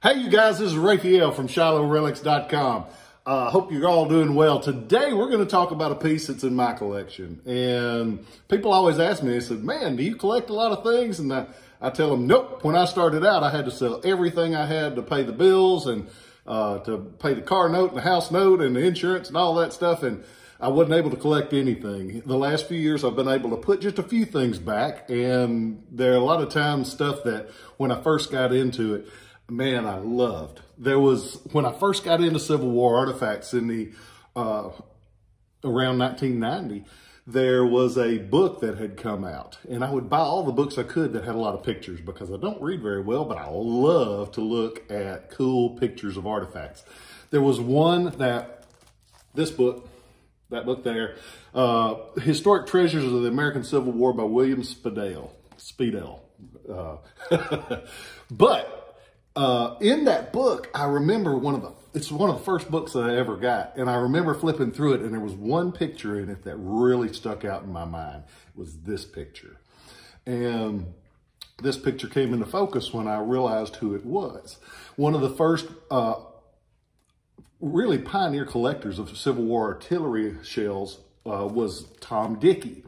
Hey, you guys, this is Rafael from ShilohRelics.com. I uh, hope you're all doing well. Today, we're going to talk about a piece that's in my collection. And people always ask me, they said, man, do you collect a lot of things? And I, I tell them, nope. When I started out, I had to sell everything I had to pay the bills and uh, to pay the car note and the house note and the insurance and all that stuff. And I wasn't able to collect anything. The last few years, I've been able to put just a few things back. And there are a lot of times stuff that when I first got into it, man, I loved. There was, when I first got into Civil War artifacts in the, uh, around 1990, there was a book that had come out and I would buy all the books I could that had a lot of pictures because I don't read very well, but I love to look at cool pictures of artifacts. There was one that, this book, that book there, uh, Historic Treasures of the American Civil War by William Speedale. Speedale. Uh, but uh, in that book, I remember one of the, it's one of the first books that I ever got. And I remember flipping through it and there was one picture in it that really stuck out in my mind. It was this picture. And this picture came into focus when I realized who it was. One of the first uh, really pioneer collectors of Civil War artillery shells uh, was Tom Dickey.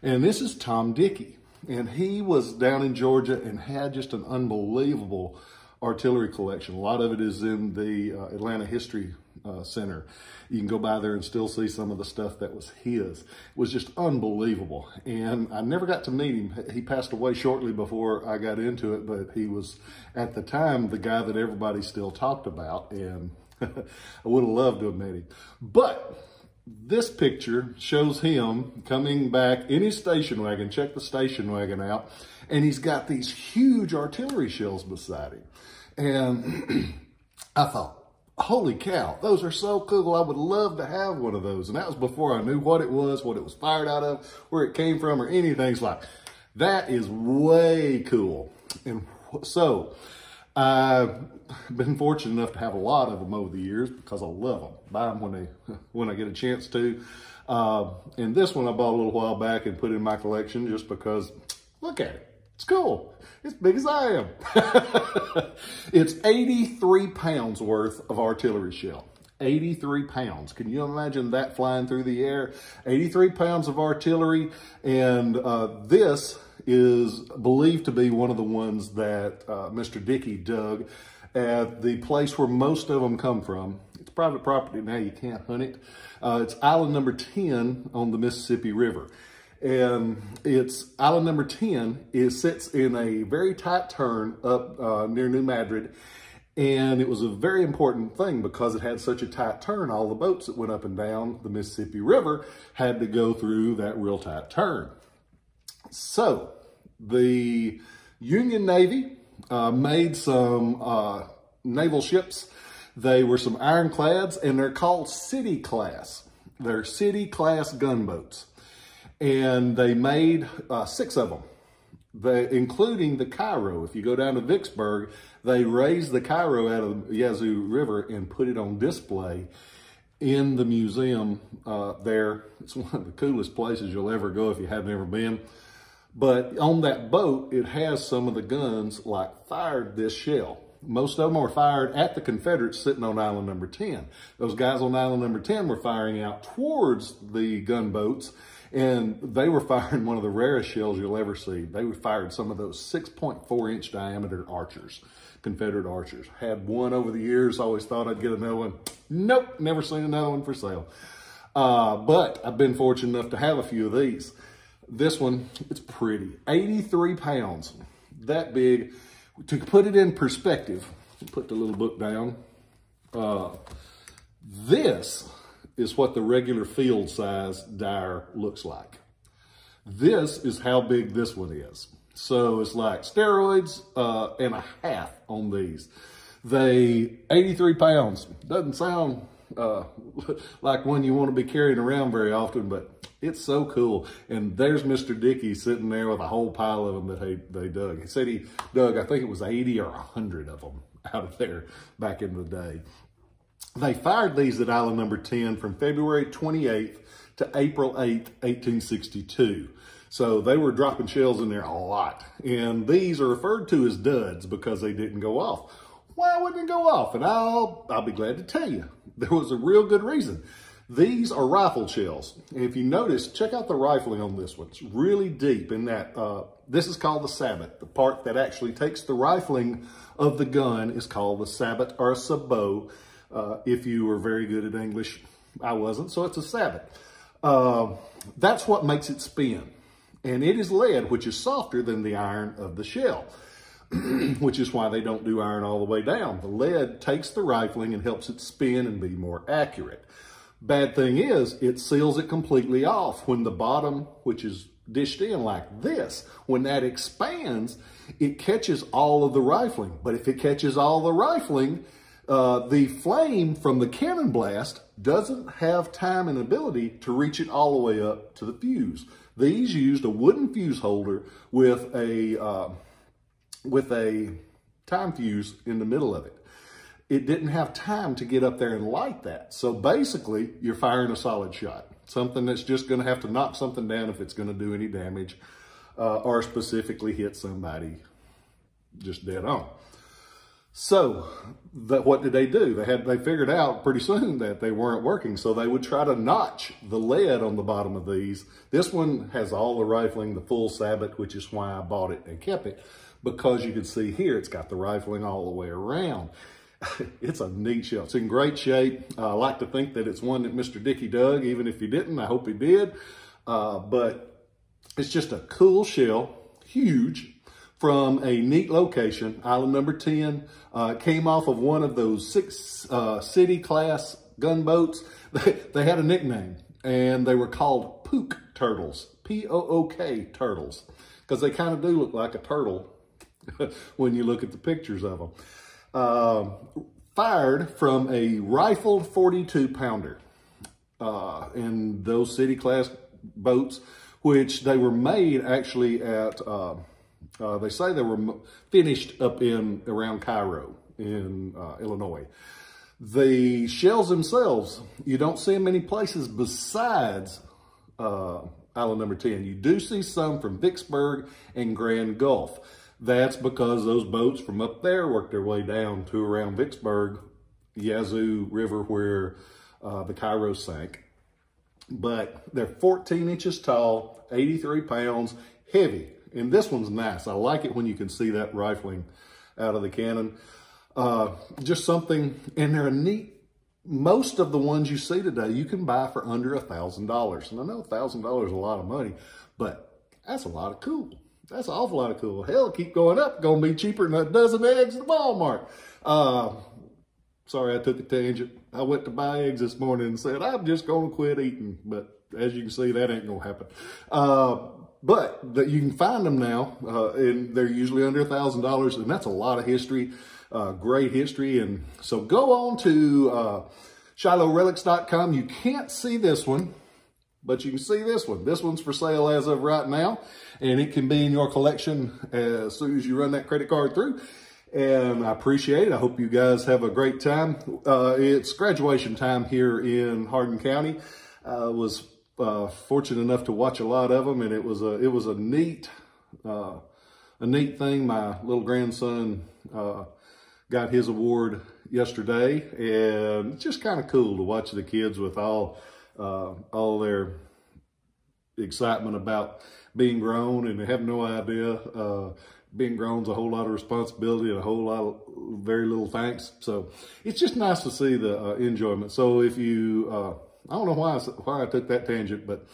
And this is Tom Dickey. And he was down in Georgia and had just an unbelievable artillery collection. A lot of it is in the uh, Atlanta History uh, Center. You can go by there and still see some of the stuff that was his. It was just unbelievable. And I never got to meet him. He passed away shortly before I got into it, but he was, at the time, the guy that everybody still talked about. And I would have loved to have met him. But this picture shows him coming back in his station wagon. Check the station wagon out. And he's got these huge artillery shells beside him. And I thought, holy cow, those are so cool. I would love to have one of those. And that was before I knew what it was, what it was fired out of, where it came from, or anything. It's like, that is way cool. And so I've been fortunate enough to have a lot of them over the years because I love them. Buy them when they when I get a chance to. Uh, and this one I bought a little while back and put in my collection just because, look at it. It's cool. It's big as I am. it's 83 pounds worth of artillery shell. 83 pounds. Can you imagine that flying through the air? 83 pounds of artillery. And uh, this is believed to be one of the ones that uh, Mr. Dickey dug at the place where most of them come from. It's private property now, you can't hunt it. Uh, it's island number 10 on the Mississippi River. And it's island number 10. It sits in a very tight turn up uh, near New Madrid. And it was a very important thing because it had such a tight turn. All the boats that went up and down the Mississippi River had to go through that real tight turn. So the Union Navy uh, made some uh, naval ships. They were some ironclads and they're called city class. They're city class gunboats and they made uh, six of them, they, including the Cairo. If you go down to Vicksburg, they raised the Cairo out of the Yazoo River and put it on display in the museum uh, there. It's one of the coolest places you'll ever go if you haven't ever been. But on that boat, it has some of the guns like fired this shell. Most of them were fired at the Confederates sitting on island number 10. Those guys on island number 10 were firing out towards the gunboats and they were firing one of the rarest shells you'll ever see. They were fired some of those 6.4 inch diameter archers, Confederate archers. Had one over the years, always thought I'd get another one. Nope, never seen another one for sale. Uh, but I've been fortunate enough to have a few of these. This one, it's pretty. 83 pounds, that big. To put it in perspective, put the little book down. Uh, this is what the regular field size Dyer looks like. This is how big this one is. So it's like steroids uh, and a half on these. They, 83 pounds, doesn't sound uh, like one you want to be carrying around very often, but it's so cool. And there's Mr. Dickey sitting there with a whole pile of them that he, they dug. He said he dug, I think it was 80 or 100 of them out of there back in the day. They fired these at island number 10 from February 28th to April 8th, 1862. So they were dropping shells in there a lot. And these are referred to as duds because they didn't go off. Why wouldn't it go off? And I'll, I'll be glad to tell you. There was a real good reason. These are rifle shells. And if you notice, check out the rifling on this one. It's really deep in that, uh, this is called the sabot. The part that actually takes the rifling of the gun is called the sabot or a sabot. Uh, if you were very good at English, I wasn't, so it's a sabot. Uh, that's what makes it spin. And it is lead, which is softer than the iron of the shell, which is why they don't do iron all the way down. The lead takes the rifling and helps it spin and be more accurate. Bad thing is, it seals it completely off when the bottom, which is dished in like this, when that expands, it catches all of the rifling. But if it catches all the rifling, uh, the flame from the cannon blast doesn't have time and ability to reach it all the way up to the fuse. These used a wooden fuse holder with a, uh, with a time fuse in the middle of it it didn't have time to get up there and light that. So basically, you're firing a solid shot, something that's just going to have to knock something down if it's going to do any damage uh, or specifically hit somebody just dead on. So that what did they do? They had they figured out pretty soon that they weren't working. So they would try to notch the lead on the bottom of these. This one has all the rifling, the full sabot, which is why I bought it and kept it because you can see here it's got the rifling all the way around. it's a neat shell. It's in great shape. Uh, I like to think that it's one that Mr. Dickey dug, even if he didn't. I hope he did. Uh, but it's just a cool shell, huge, from a neat location, island number 10. Uh, came off of one of those six uh, city class gunboats. They, had a nickname, and they were called Pook turtles, P-O-O-K turtles, because they kind of do look like a turtle when you look at the pictures of them uh, fired from a rifled 42 pounder uh, in those city class boats, which they were made actually at, uh, they say they were finished up in around Cairo in uh, Illinois. The shells themselves, you don't see them many places besides uh, island number 10. You do see some from Vicksburg and Grand Gulf. That's because those boats from up there worked their way down to around Vicksburg, Yazoo River, where uh, the Cairo sank. But they're 14 inches tall, 83 pounds, heavy. And this one's nice. I like it when you can see that rifling out of the cannon. Uh, just something, and they're a neat, most of the ones you see today, you can buy for under a $1,000. And I know a $1,000 is a lot of money, but that's a lot of cool. That's an awful lot of cool. Hell, keep going up. Gonna be cheaper than a dozen eggs at the Walmart. Uh, sorry, I took a tangent. I went to buy eggs this morning and said, I'm just gonna quit eating. But as you can see, that ain't gonna happen. Uh, but that you can find them now, uh, and they're usually under a thousand dollars, and that's a lot of history, uh, great history. And so go on to uh, ShilohRelics.com. You can't see this one but you can see this one. This one's for sale as of right now, and it can be in your collection as soon as you run that credit card through. And I appreciate it. I hope you guys have a great time. Uh, it's graduation time here in Hardin County. I was uh, fortunate enough to watch a lot of them, and it was a it was a neat uh, a neat thing. My little grandson uh, got his award yesterday, and it's just kind of cool to watch the kids with all uh, all their excitement about being grown and they have no idea. Uh, being grown's a whole lot of responsibility and a whole lot of very little thanks. So it's just nice to see the uh, enjoyment. So if you, I don't know why I, why I took that tangent, but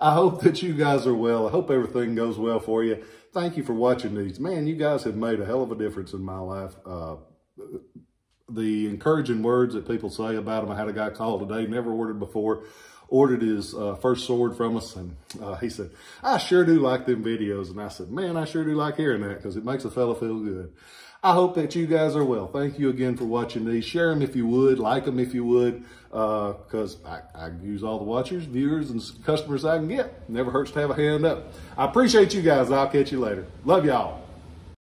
I hope that you guys are well. I hope everything goes well for you. Thank you for watching these. Man, you guys have made a hell of a difference in my life. Uh, the encouraging words that people say about him. I had a guy call today, never ordered before, ordered his uh, first sword from us. And uh, he said, I sure do like them videos. And I said, man, I sure do like hearing that because it makes a fella feel good. I hope that you guys are well. Thank you again for watching these. Share them if you would. Like them if you would. Because uh, I, I use all the watchers, viewers, and customers I can get. Never hurts to have a hand up. I appreciate you guys. I'll catch you later. Love y'all.